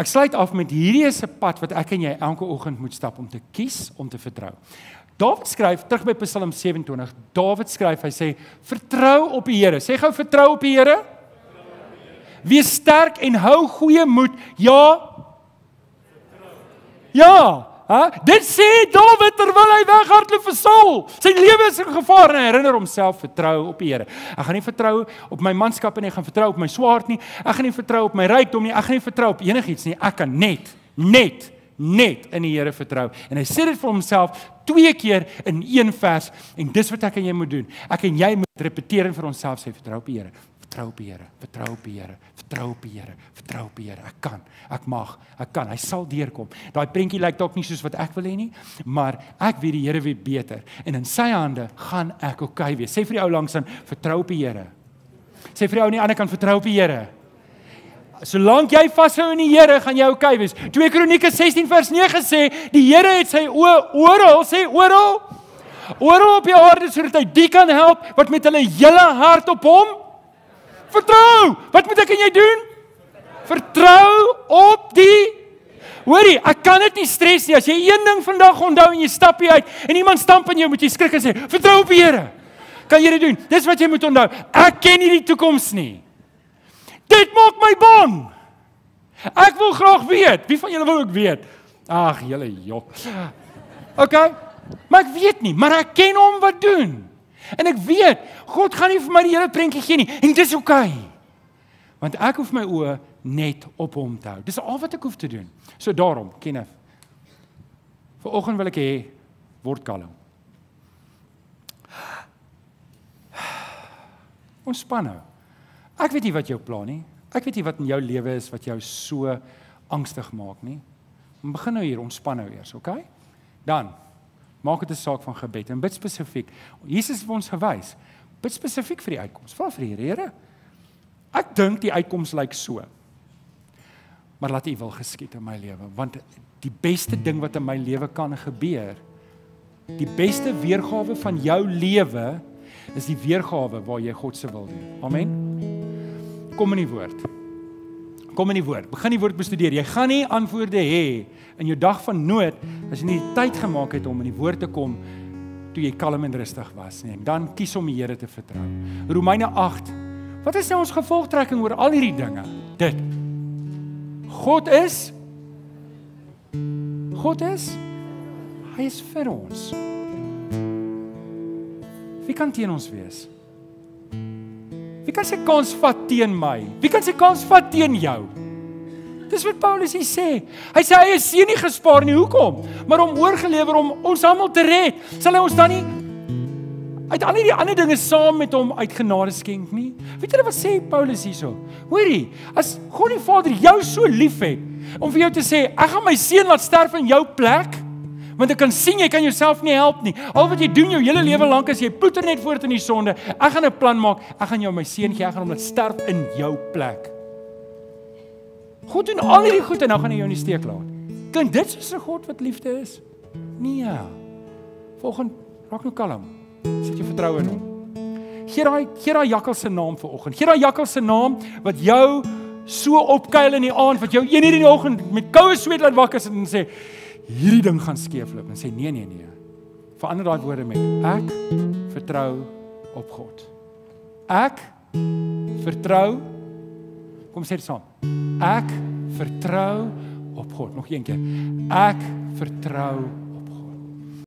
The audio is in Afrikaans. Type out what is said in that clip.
Ek sluit af met hierdie is 'n pad wat ek en jy elke oggend moet stap om te kies om te vertrou. Dawid skryf terug by Psalm 27. Dawid skryf, hy sê vertrou op die Here. Sê gou vertrou op die Here. Wees sterk en hou goeie moed. Ja. Ja. Ha? Dit sê Dawid terwyl hy weghardloop vir Saul. Sy lewe is in gevaar en hy herinner homself vertrou op die Here. Ek gaan nie vertrou op my manskap en ek gaan vertrou op my swaard nie. Ek gaan nie vertrou op my rykdom nie. Ek gaan nie vertrou op enigiets nie. Ek kan net net net in die Here vertrou. En hy sê dit vir homself twee keer in een vers en dis wat ek en jy moet doen. Ek en jy moet repeteer en vir onsself sê vertrou op die Here vertrou op die Here, vertrou op die Here, vertrou op die Here, vertrou op die Here. Ek kan, ek mag, ek kan. Hy sal deurkom. Daai prentjie lyk dalk nie soos wat ek wil hê nie, maar ek weet die Here weet beter en in sy hande gaan ek oukei okay wees. Sê vir die ou langs aan, vertrou op die Here. Sê vir die ou aan die ander kant, vertrou op die Here. Solank jy vashou in die Here, gaan jy oukei okay wees. 2 Kronieke 16 vers 9 sê, die Here het sy oë oral, sê oral oral op die aarde sodat hy die kan help wat met hulle hele hart op hom Vertrou. Wat moet ek en jy doen? Vertrou op die Hoorie, ek kan dit nie stres nie. As jy een ding vandag onthou en jy stap hier uit en iemand stamp in jou, moet jy skrik en sê, "Vertrou op die Here." Kan jy dit doen? Dis wat jy moet onthou. Ek ken nie die toekoms nie. Dit maak my bang. Ek wil graag weet. Wie van julle wil ook weet? Ag, julle jok. OK. Maar ek weet nie, maar ek ken hom wat doen. En ek weet, God gaan nie vir my die hele prentjie gee nie en dis oukei. Okay. Want ek hoef my oë net op hom te hou. Dis al wat ek hoef te doen. So daarom, Kenneth. Vanoggend wil ek hê word kalm. Ontspan nou. Ek weet nie wat jou plan nie. Ek weet nie wat in jou lewe is wat jou so angstig maak nie. Begin nou hier, ontspan nou eers, okay? Dan Maak dit 'n saak van gebed en bid spesifiek. Jesus het ons gewys. Bid spesifiek vir die uitkoms. Vra vir die Here, Here. Ek dink die uitkoms lyk so. Maar laat U wil geskied in my lewe, want die beste ding wat in my lewe kan gebeur, die beste weergawe van jou lewe is die weergawe waar jy God se wil doen. Amen. Kom in die woord kom in die woord. Begin die woord bestudeer. Jy gaan nie antwoorde hê in jou dag van nood as jy nie tyd gemaak het om in die woord te kom toe jy kalm en rustig was nie. En dan kies om die Here te vertrou. Romeine 8. Wat is nou ons gevolgtrekking oor al hierdie dinge? Dit. God is God is hy is vir ons. Wie kan teen ons wees? Wie kan sy kans vat teen my? Wie kan sy kans vat teen jou? Dis wat Paulus hier sê. Hy sê hy is seën nie gespaar nie. Hoekom? Maar om oorgelewer om ons almal te red. Sal hy ons dan nie uit al die ander dinge saam met hom uit genade skenk nie? Weet julle wat sê Paulus hierso? Hoorie, as God die Vader jou so liefhet om vir jou te sê, ek gaan my seun laat sterf in jou plek, want ek kan sien jy kan jouself nie help nie. Al wat jy doen jou hele lewe lank is jy ploeter net voort in die sonde. Ek gaan 'n plan maak. Ek gaan jou my seun gee. Ek gaan hom laat sterf in jou plek. God doen al hierdie goed en nou gaan hy jou in die steek laat. Klink dit soos 'n God wat liefde is? Nee. Volgende raak nou kalm. Sit jou vertroue in hom. Gee daai gee daai jakkal se naam vir oggend. Gee daai jakkal se naam wat jou so opkuil in die aand wat jou een hierdie oggend met koue sweet laat wakker sit en sê hierdie ding gaan skeefloop en sê nee nee nee. Verander daai woorde met ek vertrou op God. Ek vertrou Kom sê dit saam. Ek vertrou op God. Nog een keer. Ek vertrou